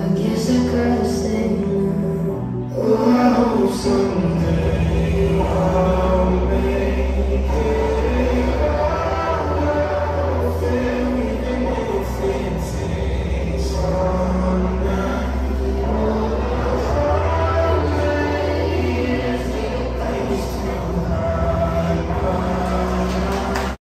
again.